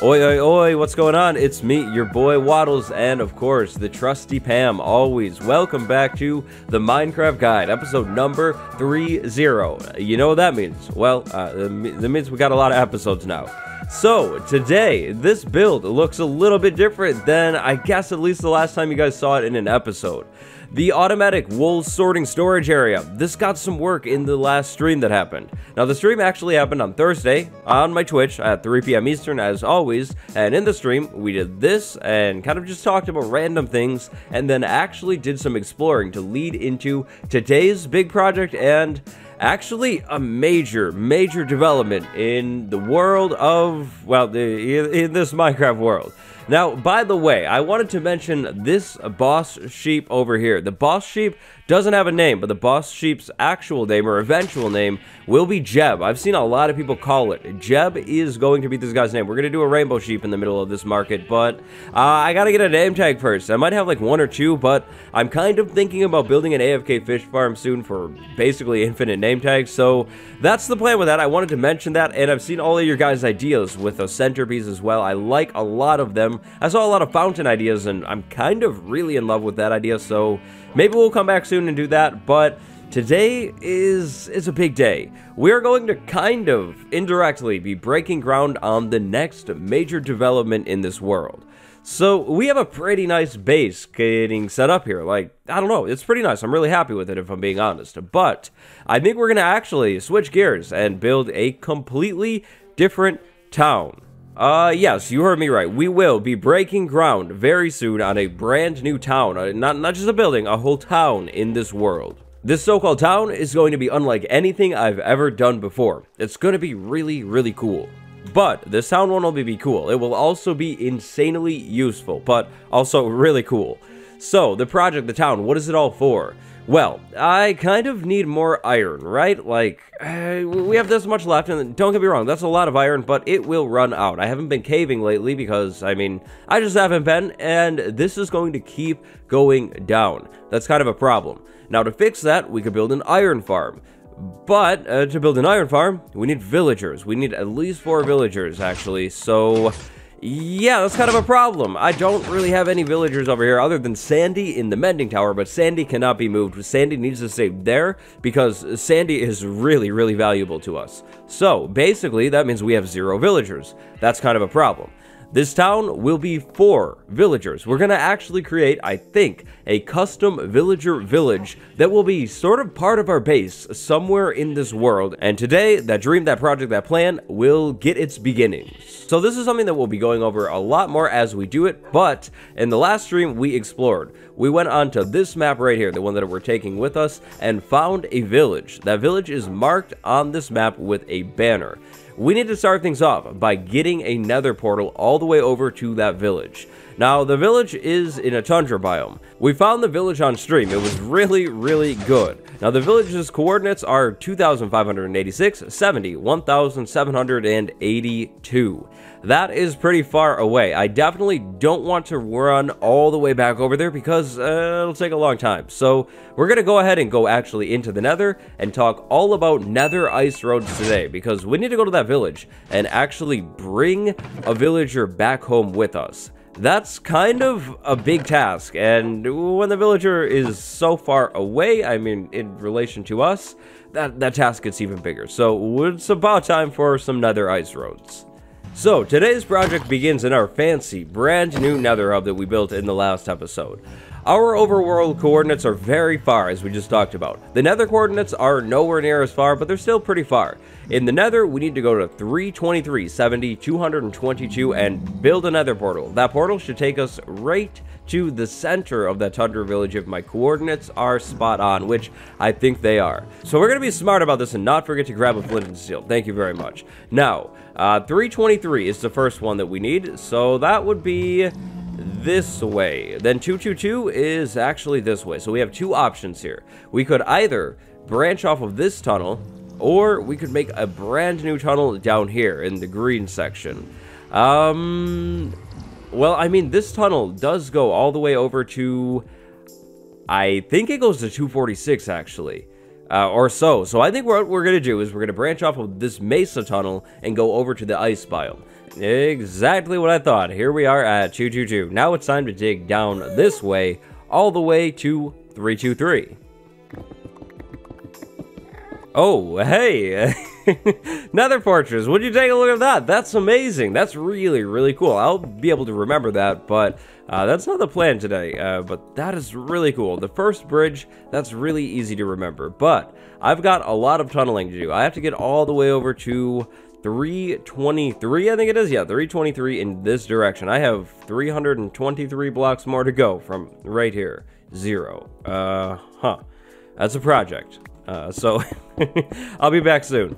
Oi, oi, oi, what's going on? It's me, your boy Wattles, and of course, the trusty Pam, always. Welcome back to the Minecraft Guide, episode number 30. You know what that means? Well, uh, that means we got a lot of episodes now. So, today, this build looks a little bit different than, I guess, at least the last time you guys saw it in an episode. The automatic wool sorting storage area. This got some work in the last stream that happened. Now, the stream actually happened on Thursday on my Twitch at 3 p.m. Eastern, as always. And in the stream, we did this and kind of just talked about random things and then actually did some exploring to lead into today's big project and actually a major, major development in the world of, well, in this Minecraft world. Now, by the way, I wanted to mention this boss sheep over here. The boss sheep doesn't have a name, but the boss sheep's actual name or eventual name will be Jeb. I've seen a lot of people call it. Jeb is going to be this guy's name. We're going to do a rainbow sheep in the middle of this market, but uh, I got to get a name tag first. I might have like one or two, but I'm kind of thinking about building an AFK fish farm soon for basically infinite name tags, so that's the plan with that. I wanted to mention that, and I've seen all of your guys' ideas with a centerpiece as well. I like a lot of them. I saw a lot of fountain ideas, and I'm kind of really in love with that idea, so maybe we'll come back soon and do that, but Today is is a big day. We are going to kind of indirectly be breaking ground on the next major development in this world. So we have a pretty nice base getting set up here. Like, I don't know, it's pretty nice. I'm really happy with it if I'm being honest. But I think we're going to actually switch gears and build a completely different town. Uh, yes, you heard me right. We will be breaking ground very soon on a brand new town. Uh, not, not just a building, a whole town in this world. This so-called town is going to be unlike anything I've ever done before. It's going to be really, really cool. But this town won't only be cool, it will also be insanely useful, but also really cool. So, the project, the town, what is it all for? Well, I kind of need more iron, right? Like, uh, we have this much left, and don't get me wrong, that's a lot of iron, but it will run out. I haven't been caving lately because, I mean, I just haven't been, and this is going to keep going down. That's kind of a problem. Now, to fix that, we could build an iron farm. But uh, to build an iron farm, we need villagers. We need at least four villagers, actually. So yeah, that's kind of a problem. I don't really have any villagers over here other than Sandy in the Mending Tower, but Sandy cannot be moved. Sandy needs to stay there because Sandy is really, really valuable to us. So, basically, that means we have zero villagers. That's kind of a problem. This town will be for villagers. We're going to actually create, I think, a custom villager village that will be sort of part of our base somewhere in this world. And today, that dream, that project, that plan will get its beginnings. So this is something that we'll be going over a lot more as we do it, but in the last stream, we explored. We went onto this map right here, the one that we're taking with us, and found a village. That village is marked on this map with a banner. We need to start things off by getting a nether portal all the way over to that village. Now, the village is in a tundra biome. We found the village on stream. It was really, really good. Now, the village's coordinates are 2,586, 70, 1,782. That is pretty far away. I definitely don't want to run all the way back over there because uh, it'll take a long time. So, we're going to go ahead and go actually into the nether and talk all about nether ice roads today because we need to go to that village and actually bring a villager back home with us. That's kind of a big task, and when the villager is so far away, I mean, in relation to us, that, that task gets even bigger. So it's about time for some nether ice roads. So, today's project begins in our fancy, brand new nether hub that we built in the last episode. Our overworld coordinates are very far, as we just talked about. The nether coordinates are nowhere near as far, but they're still pretty far. In the nether, we need to go to 323, 70, 222, and build a nether portal. That portal should take us right to the center of that tundra village if my coordinates are spot on, which I think they are. So we're going to be smart about this and not forget to grab a flint and steel. Thank you very much. Now, uh, 323 is the first one that we need, so that would be this way. Then 222 is actually this way. So we have two options here. We could either branch off of this tunnel, or we could make a brand new tunnel down here in the green section. Um, well, I mean, this tunnel does go all the way over to... I think it goes to 246, actually. Uh, or so. So I think what we're going to do is we're going to branch off of this mesa tunnel and go over to the ice biome. Exactly what I thought. Here we are at 222. Now it's time to dig down this way, all the way to 323. Oh, hey! Nether Fortress, would you take a look at that? That's amazing. That's really, really cool. I'll be able to remember that, but uh, that's not the plan today. Uh, but that is really cool. The first bridge, that's really easy to remember. But I've got a lot of tunneling to do. I have to get all the way over to 323, I think it is. Yeah, 323 in this direction. I have 323 blocks more to go from right here. Zero. Uh, huh. That's a project. Uh, so, I'll be back soon.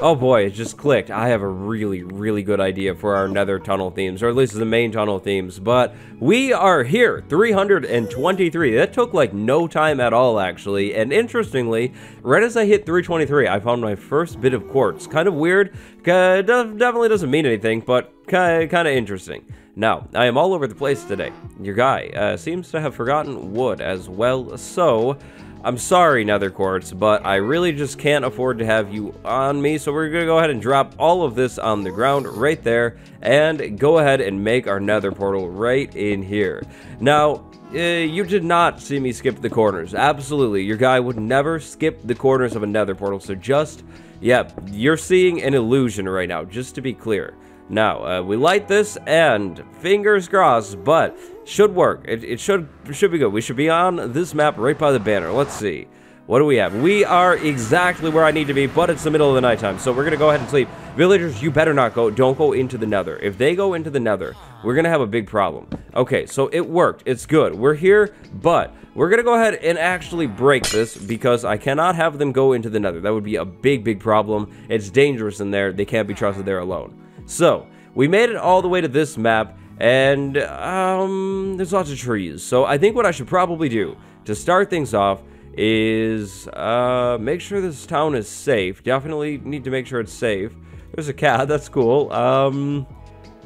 Oh boy, it just clicked. I have a really, really good idea for our nether tunnel themes, or at least the main tunnel themes, but we are here, 323. That took like no time at all, actually, and interestingly, right as I hit 323, I found my first bit of quartz. Kind of weird, definitely doesn't mean anything, but kind of interesting. Now, I am all over the place today. Your guy uh, seems to have forgotten wood as well, so I'm sorry, Nether Quartz, but I really just can't afford to have you on me, so we're gonna go ahead and drop all of this on the ground right there, and go ahead and make our Nether portal right in here. Now, uh, you did not see me skip the corners. Absolutely, your guy would never skip the corners of a Nether portal, so just, yep, yeah, you're seeing an illusion right now, just to be clear. Now, uh, we light this, and fingers crossed, but should work. It, it should should be good. We should be on this map right by the banner. Let's see. What do we have? We are exactly where I need to be, but it's the middle of the nighttime, so we're gonna go ahead and sleep. Villagers, you better not go. Don't go into the nether. If they go into the nether, we're gonna have a big problem. Okay, so it worked. It's good. We're here, but we're gonna go ahead and actually break this because I cannot have them go into the nether. That would be a big, big problem. It's dangerous in there. They can't be trusted there alone. So, we made it all the way to this map, and, um, there's lots of trees. So I think what I should probably do to start things off is, uh, make sure this town is safe. Definitely need to make sure it's safe. There's a cat, that's cool. Um,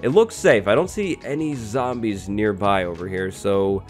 it looks safe. I don't see any zombies nearby over here, so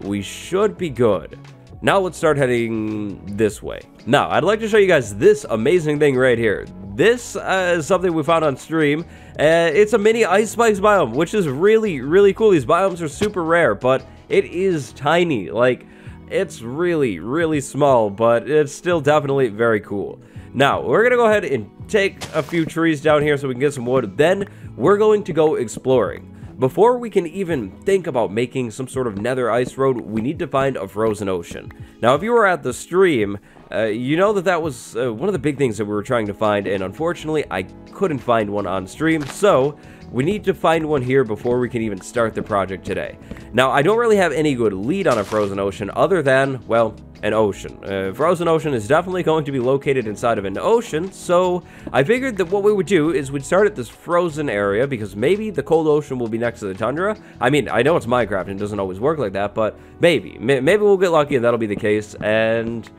we should be good. Now let's start heading this way. Now, I'd like to show you guys this amazing thing right here. This uh, is something we found on stream. Uh, it's a mini ice spikes biome, which is really, really cool. These biomes are super rare, but it is tiny. Like, it's really, really small, but it's still definitely very cool. Now, we're going to go ahead and take a few trees down here so we can get some wood. Then, we're going to go exploring. Before we can even think about making some sort of nether ice road, we need to find a frozen ocean. Now, if you were at the stream, uh, you know that that was uh, one of the big things that we were trying to find, and unfortunately, I couldn't find one on stream, so we need to find one here before we can even start the project today. Now, I don't really have any good lead on a frozen ocean other than, well, an ocean. Uh, frozen ocean is definitely going to be located inside of an ocean, so I figured that what we would do is we'd start at this frozen area because maybe the cold ocean will be next to the tundra. I mean, I know it's Minecraft and it doesn't always work like that, but maybe. maybe we'll get lucky and that'll be the case, and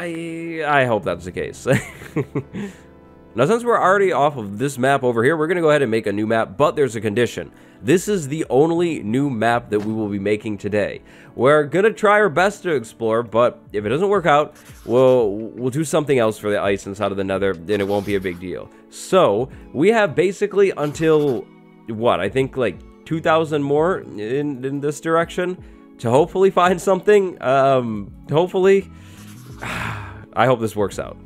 I, I hope that's the case. now, since we're already off of this map over here, we're going to go ahead and make a new map, but there's a condition. This is the only new map that we will be making today. We're going to try our best to explore, but if it doesn't work out, we'll, we'll do something else for the ice inside of the nether, and it won't be a big deal. So, we have basically until, what, I think like 2,000 more in, in this direction to hopefully find something. Um, hopefully. I hope this works out.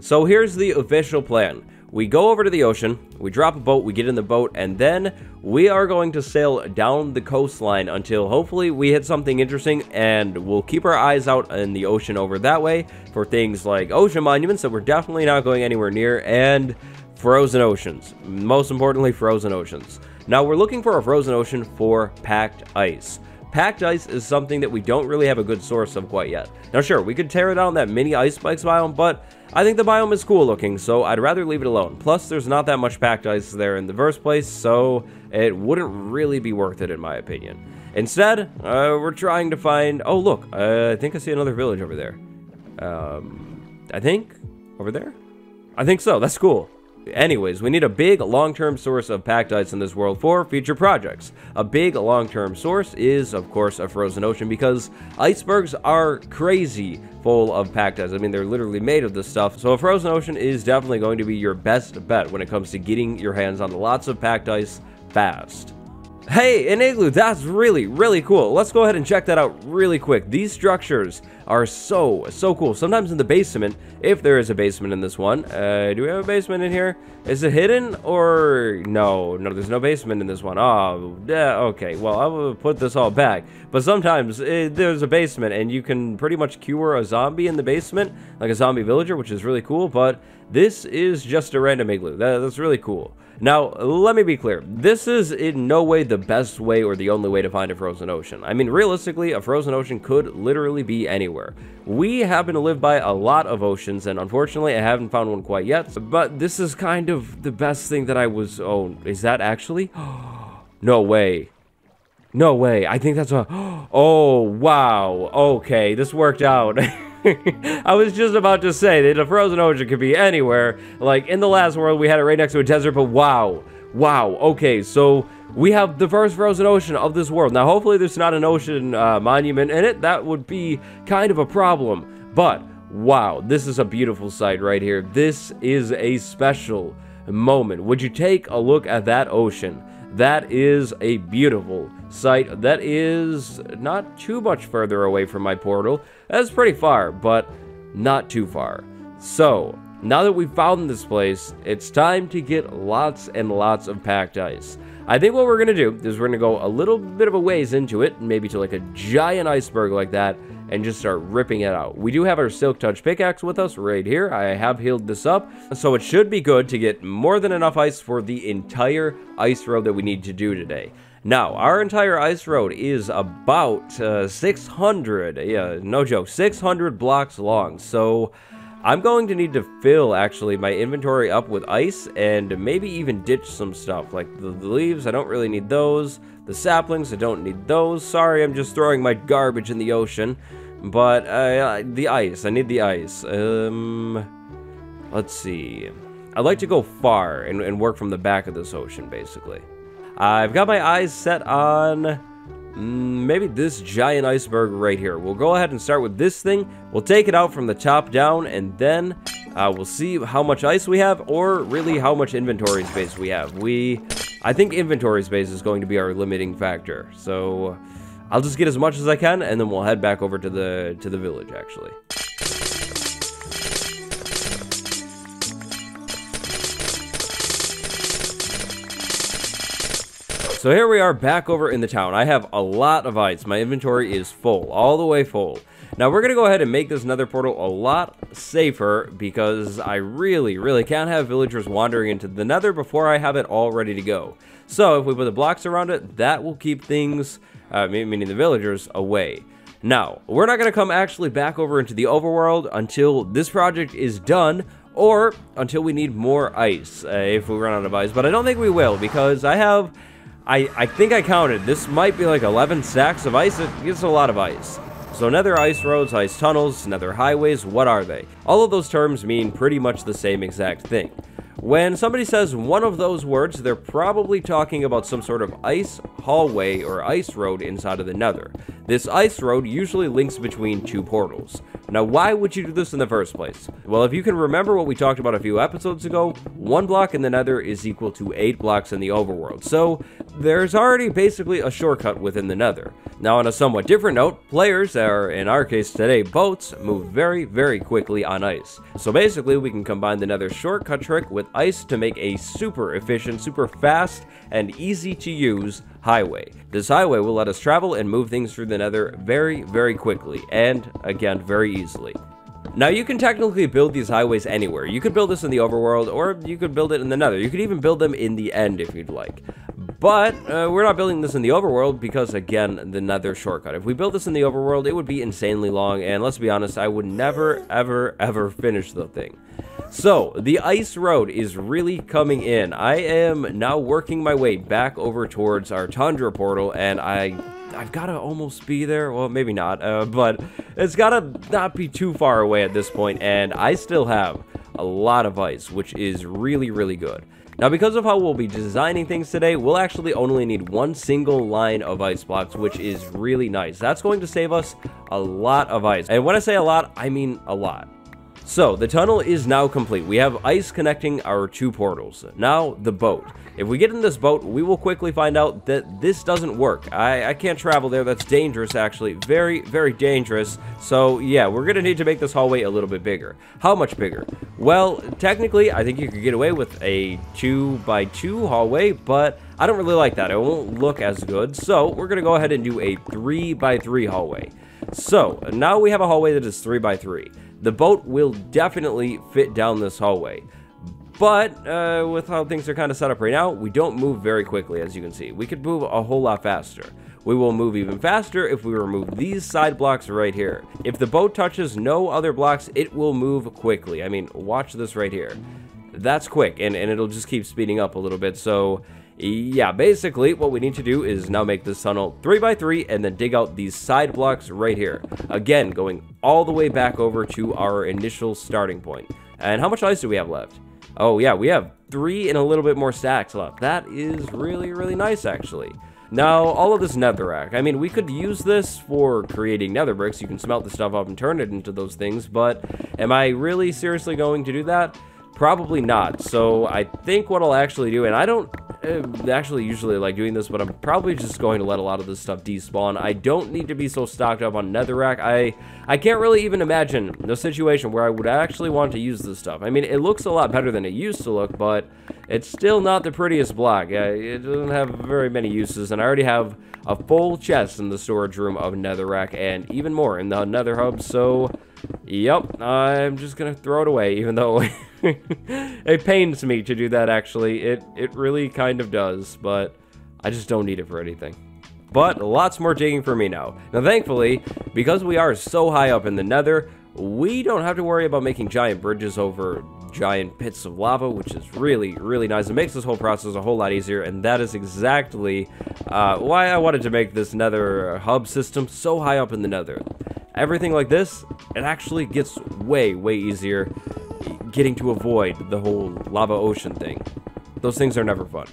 So here's the official plan. We go over to the ocean, we drop a boat, we get in the boat, and then we are going to sail down the coastline until hopefully we hit something interesting, and we'll keep our eyes out in the ocean over that way for things like ocean monuments that we're definitely not going anywhere near, and frozen oceans. Most importantly, frozen oceans. Now, we're looking for a frozen ocean for packed ice. Packed ice is something that we don't really have a good source of quite yet. Now sure, we could tear it down that mini ice spikes biome, but I think the biome is cool looking, so I'd rather leave it alone. Plus, there's not that much packed ice there in the first place, so it wouldn't really be worth it in my opinion. Instead, uh, we're trying to find... Oh, look, uh, I think I see another village over there. Um, I think? Over there? I think so, that's cool. Anyways, we need a big long-term source of packed ice in this world for future projects. A big long-term source is, of course, a frozen ocean because icebergs are crazy full of packed ice. I mean, they're literally made of this stuff. So a frozen ocean is definitely going to be your best bet when it comes to getting your hands on lots of packed ice fast. Hey, an igloo, that's really, really cool. Let's go ahead and check that out really quick. These structures are so, so cool. Sometimes in the basement, if there is a basement in this one. Uh, do we have a basement in here? Is it hidden or... No, no, there's no basement in this one. Oh, yeah, okay. Well, I will put this all back. But sometimes it, eh, there's a basement and you can pretty much cure a zombie in the basement, like a zombie villager, which is really cool. But this is just a random igloo. That, that's really cool. Now, let me be clear. This is in no way the best way or the only way to find a frozen ocean. I mean, realistically, a frozen ocean could literally be anywhere. We happen to live by a lot of oceans, and unfortunately, I haven't found one quite yet. But this is kind of the best thing that I was... Oh, is that actually? no way. No way. I think that's a... Oh, wow. Okay, this worked out. I was just about to say that a frozen ocean could be anywhere. Like, in the last world, we had it right next to a desert, but wow. Wow, okay, so we have the first frozen ocean of this world. Now, hopefully there's not an ocean uh, monument in it. That would be kind of a problem. But, wow, this is a beautiful sight right here. This is a special moment. Would you take a look at that ocean? That is a beautiful sight. That is not too much further away from my portal. That's pretty far, but not too far. So, now that we've found this place, it's time to get lots and lots of packed ice. I think what we're going to do is we're going to go a little bit of a ways into it, maybe to like a giant iceberg like that, and just start ripping it out. We do have our Silk Touch pickaxe with us right here. I have healed this up, so it should be good to get more than enough ice for the entire ice road that we need to do today. Now, our entire ice road is about uh, 600, yeah, no joke, 600 blocks long. So, I'm going to need to fill, actually, my inventory up with ice and maybe even ditch some stuff. Like the, the leaves, I don't really need those. The saplings, I don't need those. Sorry, I'm just throwing my garbage in the ocean. But, uh, the ice, I need the ice. Um, let's see. I'd like to go far and, and work from the back of this ocean, basically. I've got my eyes set on mm, maybe this giant iceberg right here. We'll go ahead and start with this thing. We'll take it out from the top down, and then uh, we'll see how much ice we have, or really how much inventory space we have. We, I think inventory space is going to be our limiting factor. So I'll just get as much as I can, and then we'll head back over to the to the village, actually. So here we are back over in the town. I have a lot of ice. My inventory is full, all the way full. Now we're going to go ahead and make this nether portal a lot safer because I really, really can't have villagers wandering into the nether before I have it all ready to go. So if we put the blocks around it, that will keep things, uh, meaning the villagers, away. Now, we're not going to come actually back over into the overworld until this project is done, or until we need more ice, uh, if we run out of ice. But I don't think we will, because I have I, I think I counted. This might be like 11 stacks of ice. It a lot of ice. So nether ice roads, ice tunnels, nether highways, what are they? All of those terms mean pretty much the same exact thing. When somebody says one of those words, they're probably talking about some sort of ice hallway or ice road inside of the nether. This ice road usually links between two portals. Now, why would you do this in the first place? Well, if you can remember what we talked about a few episodes ago, one block in the nether is equal to eight blocks in the overworld, so there's already basically a shortcut within the nether. Now, on a somewhat different note, players, or in our case today, boats, move very, very quickly on ice. So basically, we can combine the nether shortcut trick with ice to make a super efficient, super fast, and easy to use highway. This highway will let us travel and move things through the nether very, very quickly, and again, very easily. Now, you can technically build these highways anywhere. You could build this in the overworld, or you could build it in the nether. You could even build them in the end if you'd like. But uh, we're not building this in the overworld because, again, the nether shortcut. If we built this in the overworld, it would be insanely long, and let's be honest, I would never, ever, ever finish the thing. So, the ice road is really coming in. I am now working my way back over towards our tundra portal, and I I've got to almost be there. Well, maybe not, uh, but it's got to not be too far away at this point, and I still have a lot of ice, which is really, really good. Now, because of how we'll be designing things today, we'll actually only need one single line of ice blocks, which is really nice. That's going to save us a lot of ice. And when I say a lot, I mean a lot. So, the tunnel is now complete. We have ice connecting our two portals. Now, the boat. If we get in this boat, we will quickly find out that this doesn't work. I, I can't travel there. That's dangerous, actually. Very, very dangerous. So, yeah, we're going to need to make this hallway a little bit bigger. How much bigger? Well, technically, I think you could get away with a 2 by 2 hallway, but I don't really like that. It won't look as good. So, we're going to go ahead and do a 3 by 3 hallway. So, now we have a hallway that is 3 by 3 the boat will definitely fit down this hallway. But uh, with how things are kind of set up right now, we don't move very quickly, as you can see. We could move a whole lot faster. We will move even faster if we remove these side blocks right here. If the boat touches no other blocks, it will move quickly. I mean, watch this right here. That's quick, and, and it'll just keep speeding up a little bit. So yeah, basically what we need to do is now make this tunnel 3x3 and then dig out these side blocks right here. Again, going all the way back over to our initial starting point. And how much ice do we have left? Oh yeah, we have three and a little bit more stacks left. That is really, really nice actually. Now, all of this netherrack, I mean, we could use this for creating nether bricks. You can smelt the stuff up and turn it into those things, but am I really seriously going to do that? Probably not. So I think what I'll actually do, and I don't uh, actually usually like doing this, but I'm probably just going to let a lot of this stuff despawn. I don't need to be so stocked up on netherrack. I I can't really even imagine the situation where I would actually want to use this stuff. I mean, it looks a lot better than it used to look, but it's still not the prettiest block. It doesn't have very many uses, and I already have a full chest in the storage room of netherrack, and even more in the nether hub, so... Yep, I'm just gonna throw it away, even though it pains me to do that, actually. It, it really kind of does, but I just don't need it for anything. But lots more digging for me now. Now, thankfully, because we are so high up in the nether, we don't have to worry about making giant bridges over giant pits of lava, which is really, really nice. It makes this whole process a whole lot easier, and that is exactly uh, why I wanted to make this nether hub system so high up in the nether. Everything like this, it actually gets way, way easier getting to avoid the whole lava ocean thing. Those things are never fun.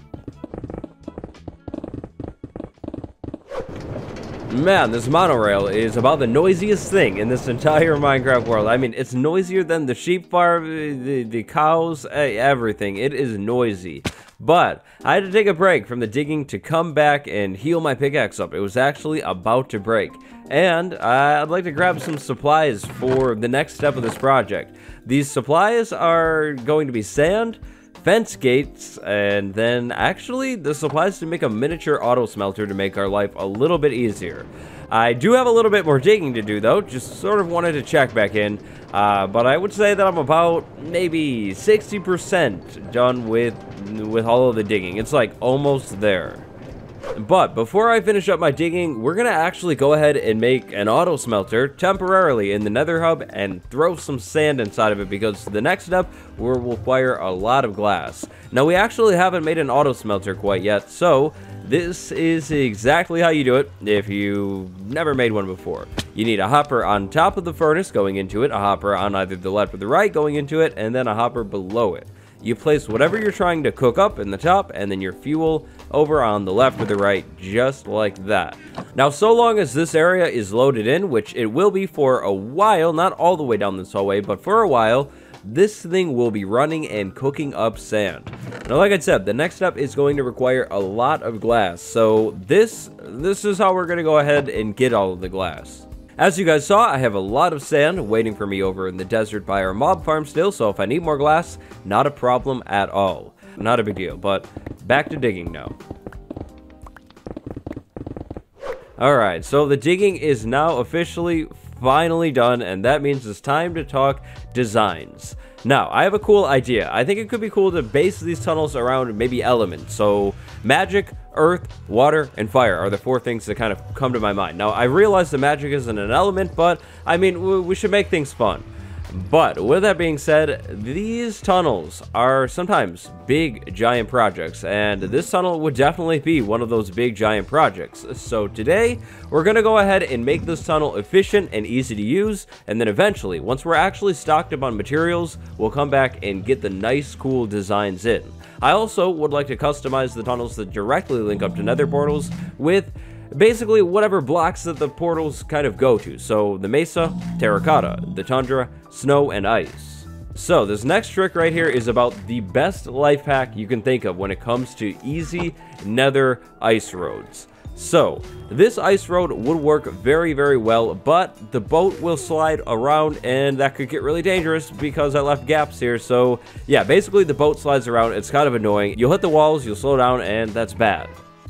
Man, this monorail is about the noisiest thing in this entire Minecraft world. I mean, it's noisier than the sheep farm, the, the cows, everything. It is noisy. But I had to take a break from the digging to come back and heal my pickaxe up. It was actually about to break. And I'd like to grab some supplies for the next step of this project. These supplies are going to be sand, fence gates, and then actually the supplies to make a miniature auto smelter to make our life a little bit easier. I do have a little bit more digging to do though, just sort of wanted to check back in, uh, but I would say that I'm about maybe 60% done with, with all of the digging. It's like almost there. But before I finish up my digging, we're to actually go ahead and make an auto smelter temporarily in the nether hub and throw some sand inside of it because the next step will require a lot of glass. Now we actually haven't made an auto smelter quite yet, so this is exactly how you do it if you never made one before. You need a hopper on top of the furnace going into it, a hopper on either the left or the right going into it, and then a hopper below it. You place whatever you're trying to cook up in the top, and then your fuel over on the left or the right, just like that. Now, so long as this area is loaded in, which it will be for a while, not all the way down this hallway, but for a while, this thing will be running and cooking up sand. Now, like I said, the next step is going to require a lot of glass. So this, this is how we're going to go ahead and get all of the glass. As you guys saw, I have a lot of sand waiting for me over in the desert by our mob farm still, so if I need more glass, not a problem at all. Not a big deal, but back to digging now. Alright, so the digging is now officially finally done, and that means it's time to talk designs. Now, I have a cool idea. I think it could be cool to base these tunnels around maybe elements. So, magic, earth, water, and fire are the four things that kind of come to my mind. Now, I realize the magic isn't an element, but, I mean, we should make things fun. But with that being said, these tunnels are sometimes big giant projects, and this tunnel would definitely be one of those big giant projects. So today, we're going to go ahead and make this tunnel efficient and easy to use, and then eventually, once we're actually stocked up on materials, we'll come back and get the nice cool designs in. I also would like to customize the tunnels that directly link up to nether portals with basically whatever blocks that the portals kind of go to. So the mesa, terracotta, the tundra, snow, and ice. So this next trick right here is about the best life hack you can think of when it comes to easy nether ice roads. So, this ice road would work very, very well, but the boat will slide around and that could get really dangerous because I left gaps here. So, yeah, basically the boat slides around. It's kind of annoying. You'll hit the walls, you'll slow down, and that's bad.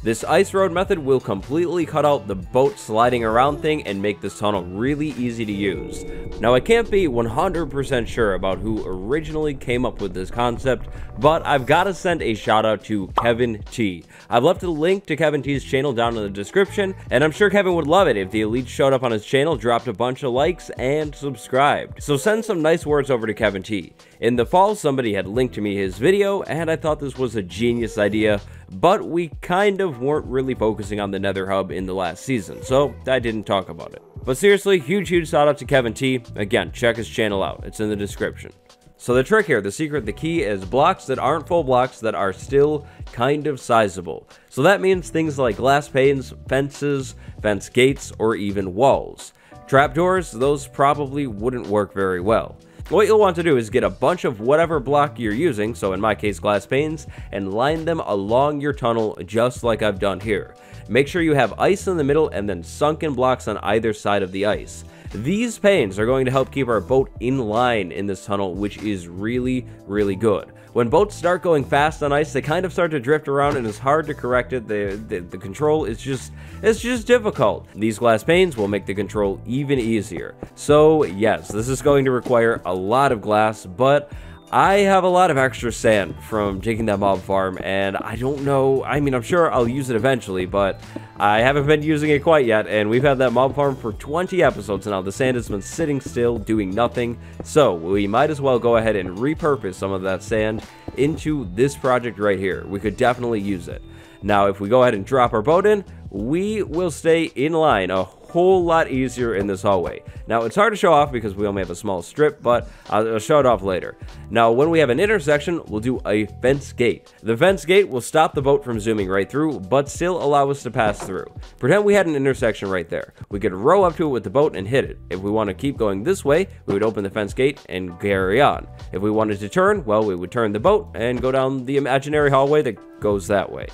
This ice road method will completely cut out the boat sliding around thing and make this tunnel really easy to use. Now I can't be 100% sure about who originally came up with this concept, but I've got to send a shout out to Kevin T. I've left a link to Kevin T's channel down in the description, and I'm sure Kevin would love it if the Elite showed up on his channel, dropped a bunch of likes, and subscribed. So send some nice words over to Kevin T. In the fall, somebody had linked to me his video, and I thought this was a genius idea, but we kind of weren't really focusing on the Nether Hub in the last season, so I didn't talk about it. But seriously, huge, huge shout out to Kevin T. Again, check his channel out, it's in the description. So the trick here, the secret, the key is blocks that aren't full blocks that are still kind of sizable. So that means things like glass panes, fences, fence gates, or even walls. Trapdoors, those probably wouldn't work very well. What you'll want to do is get a bunch of whatever block you're using, so in my case glass panes, and line them along your tunnel just like I've done here. Make sure you have ice in the middle and then sunken blocks on either side of the ice. These panes are going to help keep our boat in line in this tunnel, which is really, really good. When boats start going fast on ice, they kind of start to drift around and it's hard to correct it. The, the, the control is just, it's just difficult. These glass panes will make the control even easier. So yes, this is going to require a lot of glass, but I have a lot of extra sand from taking that mob farm, and I don't know, I mean, I'm sure I'll use it eventually, but I haven't been using it quite yet, and we've had that mob farm for 20 episodes now. The sand has been sitting still, doing nothing, so we might as well go ahead and repurpose some of that sand into this project right here. We could definitely use it. Now, if we go ahead and drop our boat in, we will stay in line a whole lot easier in this hallway. Now, it's hard to show off because we only have a small strip, but I'll show it off later. Now, when we have an intersection, we'll do a fence gate. The fence gate will stop the boat from zooming right through, but still allow us to pass through. Pretend we had an intersection right there. We could row up to it with the boat and hit it. If we want to keep going this way, we would open the fence gate and carry on. If we wanted to turn, well, we would turn the boat and go down the imaginary hallway that goes that way.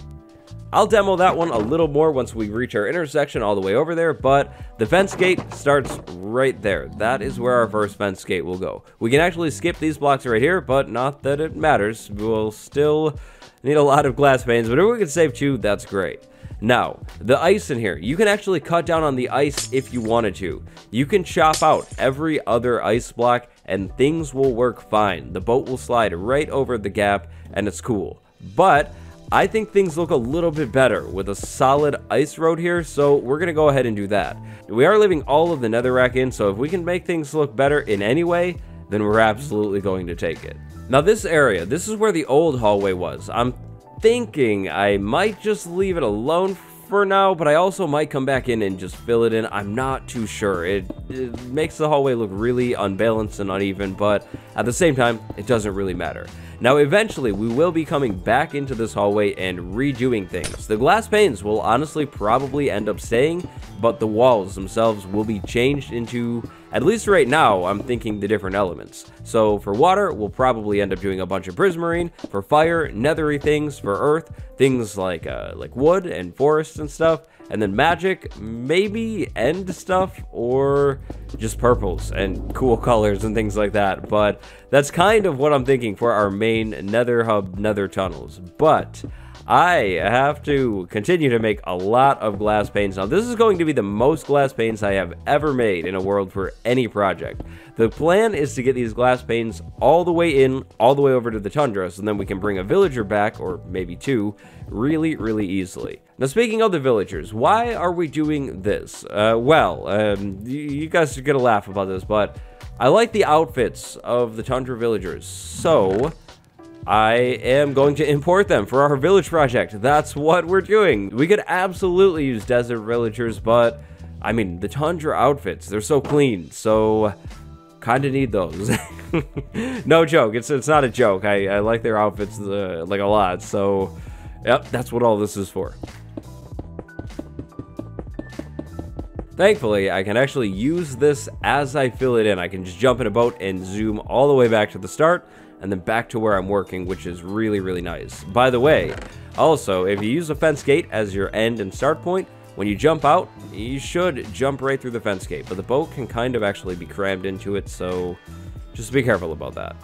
I'll demo that one a little more once we reach our intersection all the way over there, but the fence gate starts right there. That is where our first fence gate will go. We can actually skip these blocks right here, but not that it matters. We'll still need a lot of glass panes, but if we can save two, that's great. Now, the ice in here, you can actually cut down on the ice if you wanted to. You can chop out every other ice block and things will work fine. The boat will slide right over the gap and it's cool. But I think things look a little bit better with a solid ice road here, so we're going to go ahead and do that. We are leaving all of the netherrack in, so if we can make things look better in any way, then we're absolutely going to take it. Now this area, this is where the old hallway was. I'm thinking I might just leave it alone for now, but I also might come back in and just fill it in. I'm not too sure. It, it, makes the hallway look really unbalanced and uneven, but at the same time, it doesn't really matter. Now, eventually, we will be coming back into this hallway and redoing things. The glass panes will honestly probably end up staying, but the walls themselves will be changed into, at least right now, I'm thinking the different elements. So for water, we'll probably end up doing a bunch of prismarine. For fire, nethery things. For earth, things like, uh, like wood and forests and stuff. And then magic, maybe end stuff or just purples and cool colors and things like that. But that's kind of what I'm thinking for our main nether hub nether tunnels. But I have to continue to make a lot of glass panes. Now, this is going to be the most glass panes I have ever made in a world for any project. The plan is to get these glass panes all the way in, all the way over to the tundra, so then we can bring a villager back, or maybe two, really, really easily. Now, speaking of the villagers, why are we doing this? Uh, well, um, you guys are gonna laugh about this, but I like the outfits of the Tundra villagers, so I am going to import them for our village project. That's what we're doing. We could absolutely use desert villagers, but I mean, the Tundra outfits, they're so clean, so kind of need those. no joke, it's it's not a joke. I, I like their outfits uh, like a lot, so yep, that's what all this is for. Thankfully, I can actually use this as I fill it in. I can just jump in a boat and zoom all the way back to the start and then back to where I'm working, which is really, really nice. By the way, also, if you use a fence gate as your end and start point, when you jump out, you should jump right through the fence gate, but the boat can kind of actually be crammed into it, so just be careful about that.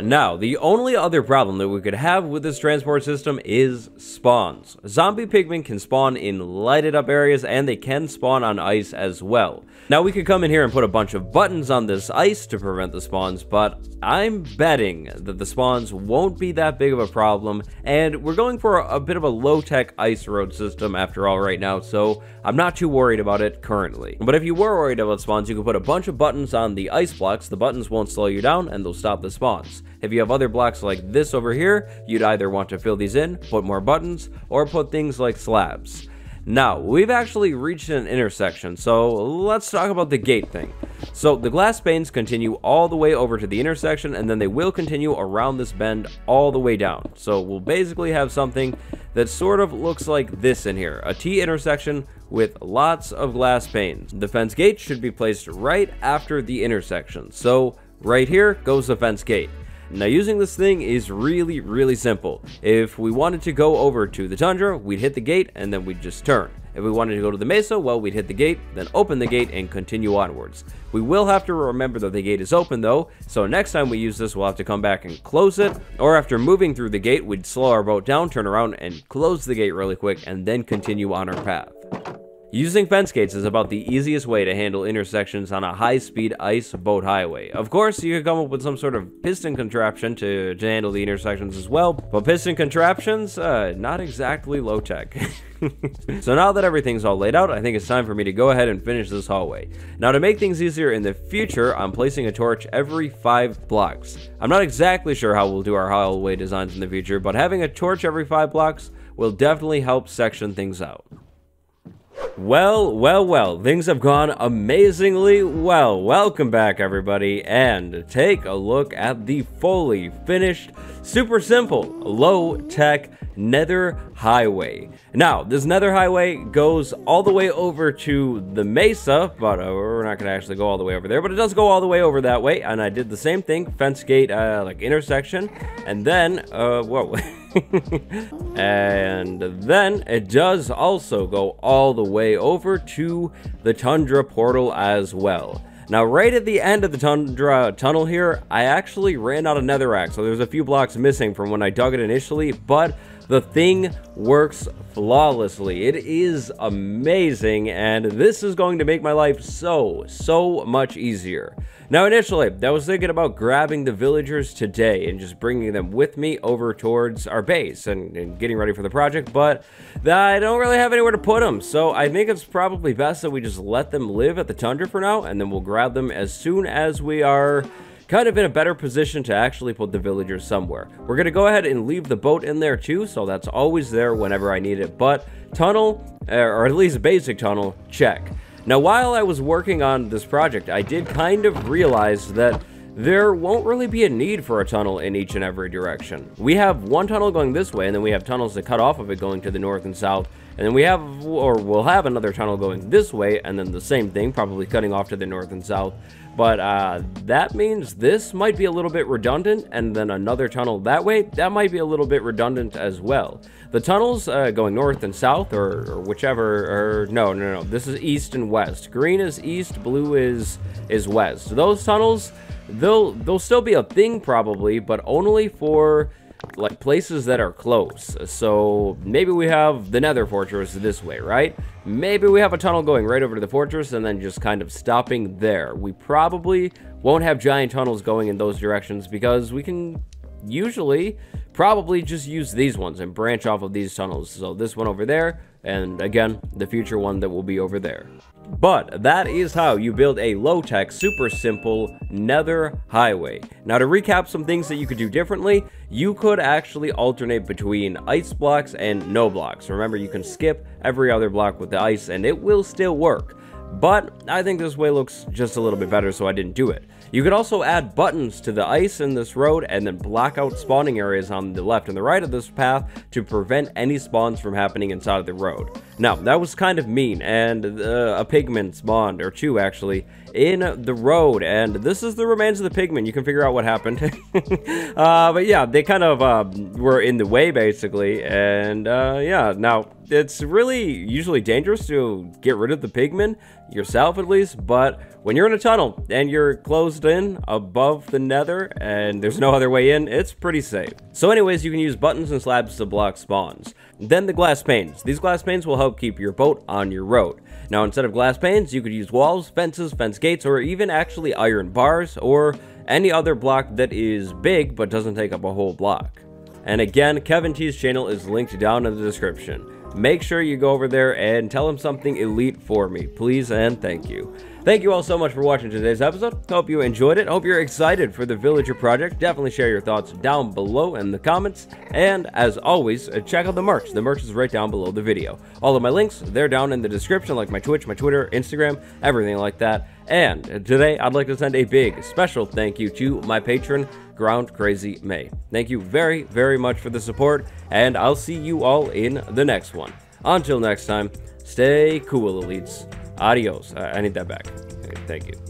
Now, the only other problem that we could have with this transport system is spawns. Zombie pigmen can spawn in lighted up areas and they can spawn on ice as well. Now we could come in here and put a bunch of buttons on this ice to prevent the spawns, but I'm betting that the spawns won't be that big of a problem, and we're going for a, bit of a low-tech ice road system after all right now, so I'm not too worried about it currently. But if you were worried about spawns, you could put a bunch of buttons on the ice blocks, the buttons won't slow you down, and they'll stop the spawns. If you have other blocks like this over here, you'd either want to fill these in, put more buttons, or put things like slabs. Now, we've actually reached an intersection, so let's talk about the gate thing. So, the glass panes continue all the way over to the intersection, and then they will continue around this bend all the way down. So, we'll basically have something that sort of looks like this in here, a T intersection with lots of glass panes. The fence gate should be placed right after the intersection. So, right here goes the fence gate. Now using this thing is really, really simple. If we wanted to go over to the Tundra, we'd hit the gate and then we'd just turn. If we wanted to go to the Mesa, well, we'd hit the gate, then open the gate and continue onwards. We will have to remember that the gate is open though, so next time we use this, we'll have to come back and close it, or after moving through the gate, we'd slow our boat down, turn around, and close the gate really quick, and then continue on our path. Using fence gates is about the easiest way to handle intersections on a high-speed ice boat highway. Of course, you could come up with some sort of piston contraption to, to handle the intersections as well, but piston contraptions, uh, not exactly low-tech. so now that everything's all laid out, I think it's time for me to go ahead and finish this hallway. Now to make things easier in the future, I'm placing a torch every 5 blocks. I'm not exactly sure how we'll do our hallway designs in the future, but having a torch every 5 blocks will definitely help section things out. Well, well, well, things have gone amazingly well. Welcome back, everybody, and take a look at the fully finished, super simple, low-tech Nether Highway. Now, this Nether Highway goes all the way over to the Mesa, but uh, we're not going to actually go all the way over there, but it does go all the way over that way, and I did the same thing, fence gate, uh, like intersection, and then, uh, whoa. and then it does also go all the way over to the Tundra portal as well. Now, right at the end of the Tundra tunnel here, I actually ran out of netherrack, so there's a few blocks missing from when I dug it initially, but the thing works flawlessly. It is amazing, and this is going to make my life so, so much easier. Now, initially, I was thinking about grabbing the villagers today and just bringing them with me over towards our base and, and, getting ready for the project, but I don't really have anywhere to put them, so I think it's probably best that we just let them live at the Tundra for now, and then we'll grab them as soon as we are kind of in a better position to actually put the villagers somewhere. We're going to go ahead and leave the boat in there too, so that's always there whenever I need it. But tunnel, uh, or at least basic tunnel, check. Now, while I was working on this project, I did kind of realize that there won't really be a need for a tunnel in each and every direction. We have one tunnel going this way, and then we have tunnels that cut off of it going to the north and south, and then we have, or we'll have another tunnel going this way, and then the same thing, probably cutting off to the north and south. But uh, that means this might be a little bit redundant, and then another tunnel that way, that might be a little bit redundant as well. The tunnels uh, going north and south, or, or whichever, or no, no, no, this is east and west. Green is east, blue is is west. Those tunnels, they'll they'll still be a thing probably, but only for like places that are close. So maybe we have the nether fortress this way, right? Maybe we have a tunnel going right over to the fortress and then just kind of stopping there. We probably won't have giant tunnels going in those directions because we can usually probably just use these ones and branch off of these tunnels. So this one over there, and again, the future one that will be over there. But that is how you build a low-tech, super simple nether highway. Now to recap some things that you could do differently, you could actually alternate between ice blocks and no blocks. Remember, you can skip every other block with the ice and it will still work. But I think this way looks just a little bit better, so I didn't do it. You could also add buttons to the ice in this road and then block out spawning areas on the left and the right of this path to prevent any spawns from happening inside of the road. Now, that was kind of mean, and uh, a pigman spawned, or two actually, in the road, and this is the remains of the pigman. You can figure out what happened. uh, but yeah, they kind of uh, were in the way, basically, and uh, yeah, now, it's really usually dangerous to get rid of the pigman, yourself at least, but when you're in a tunnel and you're closed in above the nether and there's no other way in, it's pretty safe. So anyways, you can use buttons and slabs to block spawns. Then the glass panes. These glass panes will help keep your boat on your road. Now instead of glass panes, you could use walls, fences, fence gates, or even actually iron bars, or any other block that is big but doesn't take up a whole block. And again, Kevin T's channel is linked down in the description make sure you go over there and tell him something elite for me. Please and thank you. Thank you all so much for watching today's episode. Hope you enjoyed it. Hope you're excited for the Villager project. Definitely share your thoughts down below in the comments. And as always, uh, check out the merch. The merch is right down below the video. All of my links, they're down in the description, like my Twitch, my Twitter, Instagram, everything like that. And today, I'd like to send a big special thank you to my patron, Ground Crazy May. Thank you very, very much for the support, and I'll see you all in the next one. Until next time, stay cool, elites. Adios. I need that back. Thank you.